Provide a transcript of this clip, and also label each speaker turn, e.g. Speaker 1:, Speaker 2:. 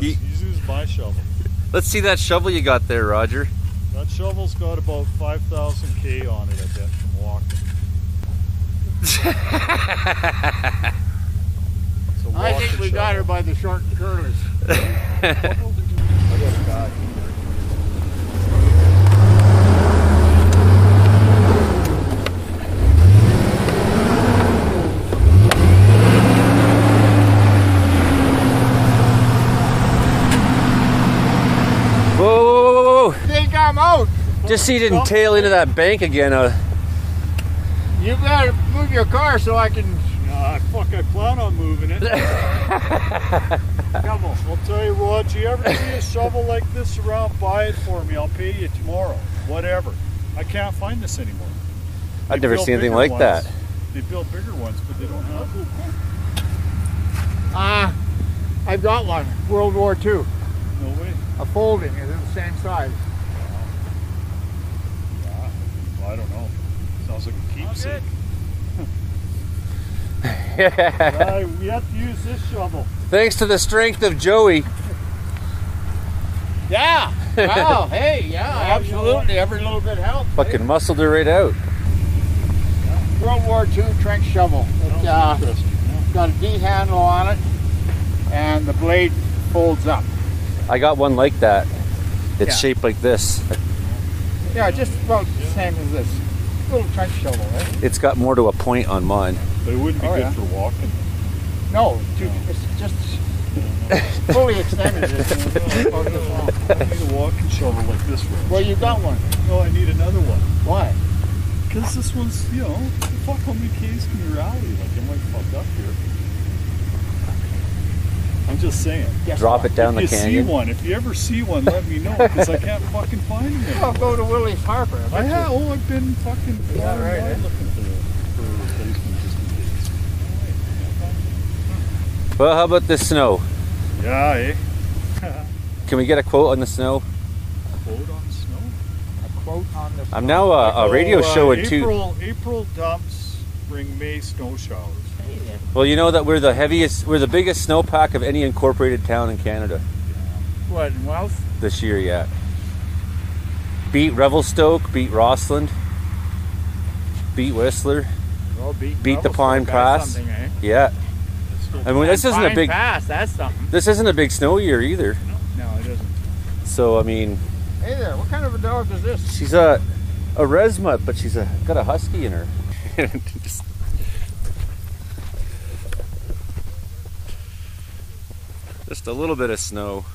Speaker 1: That's,
Speaker 2: You-
Speaker 1: he's used my shovel.
Speaker 2: Let's see that shovel you got there, Roger.
Speaker 1: That shovel's got about 5,000 K on it, I bet, from walking. It's a
Speaker 3: I think
Speaker 1: walking
Speaker 3: we got her by the short and curlers. Think I'm out.
Speaker 2: Just so you didn't tail into that bank again. Uh,
Speaker 3: You better move your car so I can
Speaker 1: Nah, fuck, I plan on moving it.
Speaker 3: shovel.
Speaker 1: I'll tell you, Rod, you ever see a shovel like this around, buy it for me. I'll pay you tomorrow. Whatever. I can't find this anymore.
Speaker 2: I've never
Speaker 1: build
Speaker 2: seen anything
Speaker 1: bigger
Speaker 2: like that.
Speaker 1: They build bigger ones, but they don't have.
Speaker 3: Ah, I've got one. World War II.
Speaker 1: No way.
Speaker 3: A folding is in the same size.
Speaker 1: Yeah. Well, I don't know. Sounds like a keepsake. Uh, we have to use this shovel.
Speaker 2: Thanks to the strength of Joey.
Speaker 3: Yeah. Wow. hey. Yeah. Absolutely. Every little bit helps.
Speaker 2: Fucking muscled her right out.
Speaker 3: eh? World War II trench shovel. It's
Speaker 1: Sounds
Speaker 3: uh,
Speaker 1: interesting. yeah.
Speaker 3: got a D handle on it, and the blade folds up.
Speaker 2: I got one like that. It's
Speaker 3: Yeah.
Speaker 2: shaped like this.
Speaker 3: Yeah, just about the same as this. Little trench shovel, right?
Speaker 2: It's got more to a point on mine.
Speaker 1: But it wouldn't be
Speaker 3: Oh,
Speaker 1: good
Speaker 3: yeah.
Speaker 1: for walking.
Speaker 3: No, too, it's just fully extended. It's about this long.
Speaker 1: I need a walking shovel like this one.
Speaker 3: Well, you got one.
Speaker 1: No, I need another one.
Speaker 3: Why?
Speaker 1: Because this one's, you know, fuck how many Ks can you rally? Like, I might fuck up here. I'm just saying.
Speaker 2: Drop it down the
Speaker 1: if you
Speaker 2: canyon.
Speaker 1: see one, if you ever see one, let me know because I can't fucking find them.
Speaker 3: I'll go to Willie's Harbor. I
Speaker 1: I
Speaker 3: bet you.
Speaker 1: have. Oh, I've been fucking
Speaker 3: Yeah,
Speaker 1: far
Speaker 3: right,
Speaker 1: wide
Speaker 3: eh?
Speaker 1: looking for, for a replacement just in case.
Speaker 2: Well, how about the snow?
Speaker 1: Yeah, eh?
Speaker 2: Can we get a quote on the snow?
Speaker 1: Quote on snow.
Speaker 3: A quote on the.
Speaker 2: I'm now a, a radio
Speaker 1: So, uh,
Speaker 2: show in two.
Speaker 1: April, April dumps bring May snow showers.
Speaker 2: Well, you know that we're the heaviest, we're the biggest snowpack of any incorporated town in Canada
Speaker 3: What in Wells?
Speaker 2: this year yet. Beat Revelstoke, beat Rossland, beat Whistler.
Speaker 3: Well, beat,
Speaker 2: Beat the Pine Pass.
Speaker 3: eh?
Speaker 2: Yeah, I mean this isn't a big,
Speaker 3: Pass, that's something.
Speaker 2: this isn't a big snow year either.
Speaker 3: No, it isn't.
Speaker 2: So I mean,
Speaker 3: Hey there, what kind of a dog is this?
Speaker 2: she's a a resmut, but she's a got a husky in her. Just a little bit of snow.